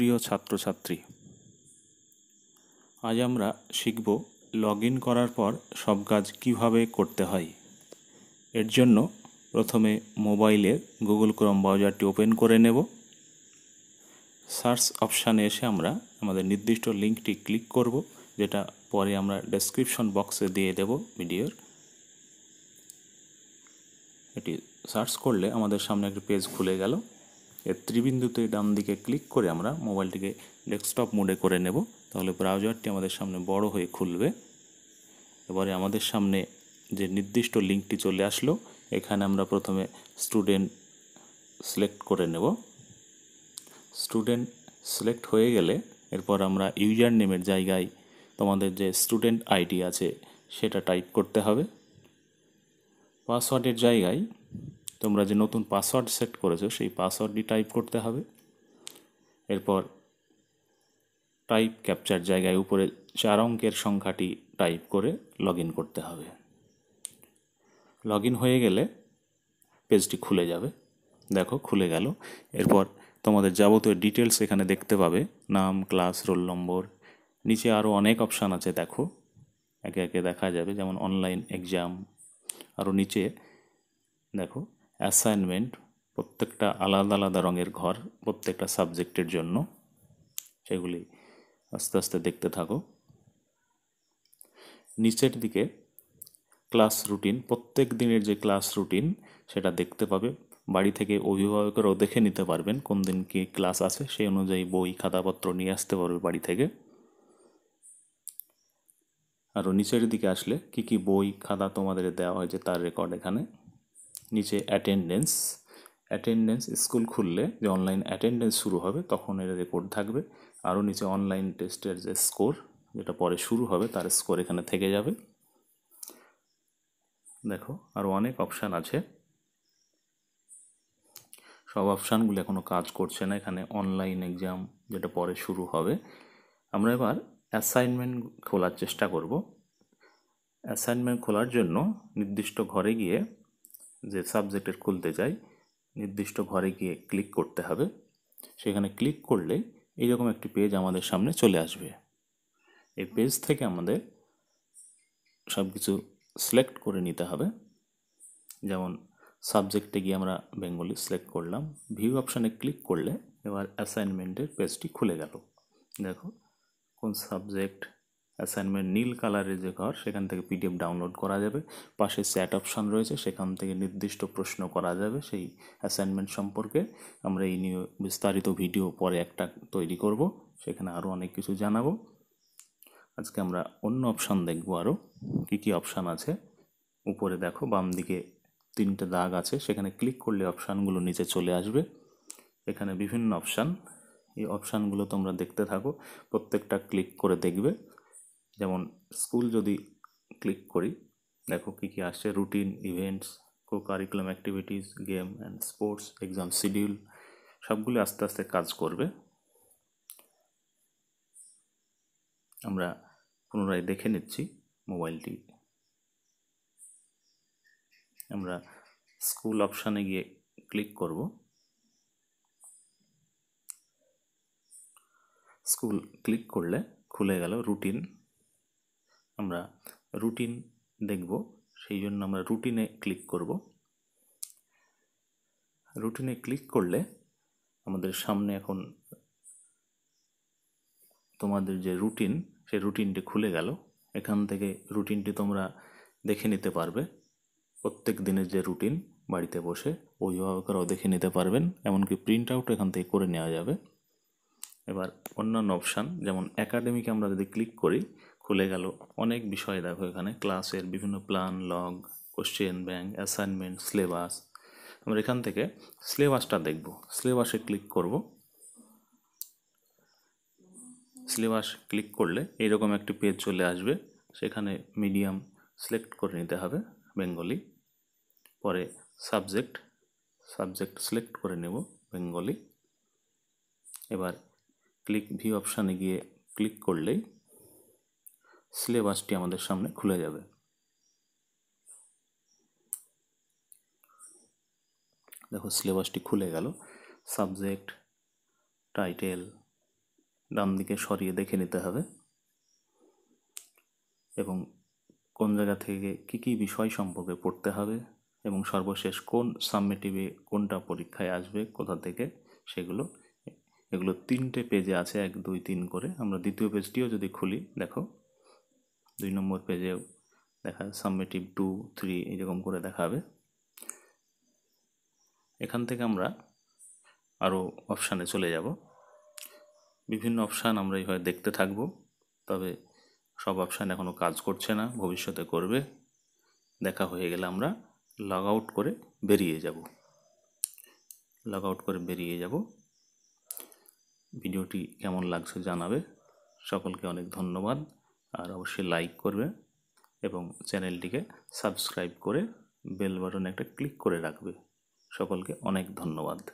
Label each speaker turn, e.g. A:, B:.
A: প্রিয় ছাত্রছাত্রী, আজ আমরা শিখব লগ ইন করার পর সব কাজ কীভাবে করতে হয়। এর জন্য প্রথমে মোবাইলে গুগল ক্রোম ব্রাউজারটি ওপেন করে নেব। সার্চ অপশানে এসে আমরা আমাদের নির্দিষ্ট লিঙ্কটি ক্লিক করব, যেটা পরে আমরা ডেসক্রিপশন বক্সে দিয়ে দেব ভিডিওর। এটি সার্চ করলে আমাদের সামনে একটি পেজ খুলে গেল। এর ত্রিবিন্দুতে ডান দিকে ক্লিক করে আমরা মোবাইলটিকে ডেস্কটপ মোডে করে নেব। তাহলে ব্রাউজারটি আমাদের সামনে বড় হয়ে খুলবে। এবারে আমাদের সামনে যে নির্দিষ্ট লিঙ্কটি চলে আসলো, এখানে আমরা প্রথমে স্টুডেন্ট সিলেক্ট করে নেব। স্টুডেন্ট সিলেক্ট হয়ে গেলে এরপর আমরা ইউজার নেমের জায়গায় তোমাদের যে স্টুডেন্ট আইডি আছে, সেটা টাইপ করতে হবে। পাসওয়ার্ডের জায়গায় তোমরা যে নতুন পাসওয়ার্ড সেট করেছ, সেই পাসওয়ার্ডটি টাইপ করতে হবে। এরপর টাইপ ক্যাপচার জায়গায় উপরে চার অঙ্কের সংখ্যাটি টাইপ করে লগ করতে হবে। লগ হয়ে গেলে পেজটি খুলে যাবে। দেখো, খুলে গেল। এরপর তোমাদের যাবতীয় ডিটেলস এখানে দেখতে পাবে। নাম ক্লাস রোল নম্বর নিচে আরও অনেক অপশান আছে, দেখো। একে একে দেখা যাবে, যেমন অনলাইন এক্সাম আরও নিচে, দেখো অ্যাসাইনমেন্ট প্রত্যেকটা আলাদা আলাদা রঙের ঘর প্রত্যেকটা সাবজেক্টের জন্য। সেগুলি আস্তে আস্তে দেখতে থাকো। নিচের দিকে ক্লাস রুটিন, প্রত্যেক দিনের যে ক্লাস রুটিন সেটা দেখতে পাবে। বাড়ি থেকে অভিভাবকেরাও দেখে নিতে পারবেন কোন দিন কি ক্লাস আছে, সেই অনুযায়ী বই, খাতাপত্র নিয়ে আসতে পারবে বাড়ি থেকে। আরও নিচের দিকে আসলে কি কি বই, খাতা তোমাদের দেওয়া হয়েছে তার রেকর্ড এখানে। নিচে অ্যাটেন্ডেন্স অ্যাটেন্ডেন্স স্কুল খুললে যে অনলাইন অ্যাটেন্ডেন্স শুরু হবে, তখন এর রেকর্ড থাকবে। আরও নিচে অনলাইন টেস্টের যে স্কোর যেটা পরে শুরু হবে, তার স্কোর এখানে থেকে যাবে। দেখো, আরও অনেক অপশান আছে। সব অপশানগুলো এখনও কাজ করছে না, এখানে অনলাইন এক্সাম যেটা পরে শুরু হবে। আমরা এবার অ্যাসাইনমেন্ট খোলার চেষ্টা করব। অ্যাসাইনমেন্ট খোলার জন্য নির্দিষ্ট ঘরে গিয়ে যে সাবজেক্টের খুলতে চাই নির্দিষ্ট ঘরে গিয়ে ক্লিক করতে হবে। সেখানে ক্লিক করলে এইরকম একটি পেজ আমাদের সামনে চলে আসবে। এই পেজ থেকে আমাদের সব কিছু সিলেক্ট করে নিতে হবে। যেমন সাবজেক্টে গিয়ে আমরা বেঙ্গলি সিলেক্ট করলাম, ভিউ অপশানে ক্লিক করলে এবার অ্যাসাইনমেন্টের পেজটি খুলে গেল। দেখো, কোন সাবজেক্ট অ্যাসাইনমেন্ট নীল কালারের যে ঘর, সেখান থেকে পিডিএফ ডাউনলোড করা যাবে। পাশে চ্যাট অপশান রয়েছে, সেখান থেকে নির্দিষ্ট প্রশ্ন করা যাবে সেই অ্যাসাইনমেন্ট সম্পর্কে। আমরা এই নিয়ে বিস্তারিত ভিডিও পরে একটা তৈরি করব, সেখানে আরও অনেক কিছু জানাব। আজকে আমরা অন্য অপশান দেখব আরও কী কী অপশান আছে। উপরে দেখো, বাম দিকে তিনটে দাগ আছে, সেখানে ক্লিক করলে অপশানগুলো নিচে চলে আসবে। এখানে বিভিন্ন অপশান এই অপশানগুলো তোমরা দেখতে থাকো, প্রত্যেকটা ক্লিক করে দেখবে। যেমন স্কুল যদি ক্লিক করি, দেখো কী কী আসছে, routine, events co curriculum activities game and sports exam schedule সবগুলি আস্তে আস্তে কাজ করবে। আমরা পুনরায় দেখে নিচ্ছি মোবাইলটি। আমরা স্কুল অপশানে গিয়ে ক্লিক করব। স্কুল ক্লিক করলে খুলে গেল রুটিন। আমরা রুটিন দেখব, সেই জন্য আমরা রুটিনে ক্লিক করব। রুটিনে ক্লিক করলে আমাদের সামনে এখন তোমাদের যে রুটিন সেই রুটিনটি খুলে গেল। এখান থেকে রুটিনটি তোমরা দেখে নিতে পারবে। প্রত্যেক দিনের যে রুটিন বাড়িতে বসে অভিভাবকরাও দেখে নিতে পারবেন। এমনকি প্রিন্ট আউট এখান থেকে করে নেওয়া যাবে। এবার অন্যান্য অপশান যেমন একাডেমিকে আমরা যদি ক্লিক করি খুলে গেল। অনেক বিষয় দেখো এখানে। ক্লাসের বিভিন্ন plan log question bank assignment syllabus আমরা এখান থেকে সিলেবাসটা দেখব। সিলেবাসে ক্লিক করব। সিলেবাস ক্লিক করলে এইরকম একটি পেজ চলে আসবে। সেখানে মিডিয়াম সিলেক্ট করে নিতে হবে বেঙ্গলি পরে সাবজেক্ট সাবজেক্ট সিলেক্ট করে নেব বেঙ্গলি এবার ক্লিক ভিউ অপশানে গিয়ে ক্লিক করলেই সিলেবাসটি আমাদের সামনে খুলে যাবে। দেখো, সিলেবাসটি খুলে গেল। সাবজেক্ট, টাইটেল ডান দিকে সরিয়ে দেখে নিতে হবে। এবং কোন জায়গা থেকে কি কি বিষয় সম্পর্কে পড়তে হবে এবং সর্বশেষ কোন সাবমিটিভে কোনটা পরীক্ষায় আসবে, কোথা থেকে সেগুলো, এগুলো তিনটে পেজে আছে, এক, দুই, তিন করে। আমরা দ্বিতীয় পেজটিও যদি খুলি, দেখো দুই নম্বর পেজেও দেখা সাবমিটিভ টু থ্রি এরকম করে দেখাবে এখান থেকে আমরা আরও অপশানে চলে যাব। বিভিন্ন অপশান আমরা এইভাবে দেখতে থাকব, তবে সব অপশান এখনও কাজ করছে না, ভবিষ্যতে করবে। দেখা হয়ে গেলে আমরা লগ আউট করে বেরিয়ে যাব। লগ আউট করে বেরিয়ে যাব। ভিডিওটি কেমন লাগছে জানাবে। সকলকে অনেক ধন্যবাদ। আর অবশ্যই লাইক করবে এবং চ্যানেলটিকে সাবস্ক্রাইব করে বেল বাটনে একটা ক্লিক করে রাখবে। সকলকে অনেক ধন্যবাদ।